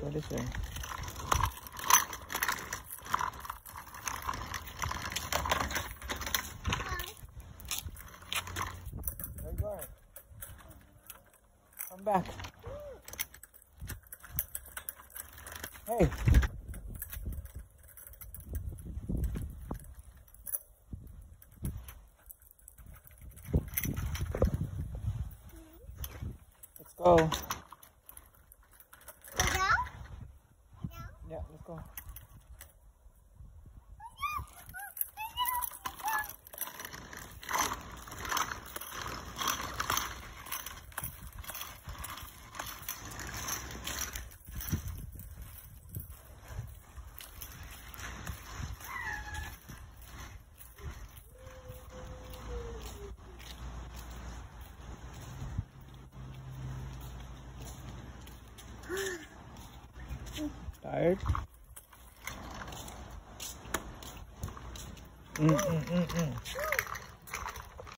What is it? Where you going? Come back. Hey. Let's go. Yeah, let's go. Tired? Mm, mm, mm, mm.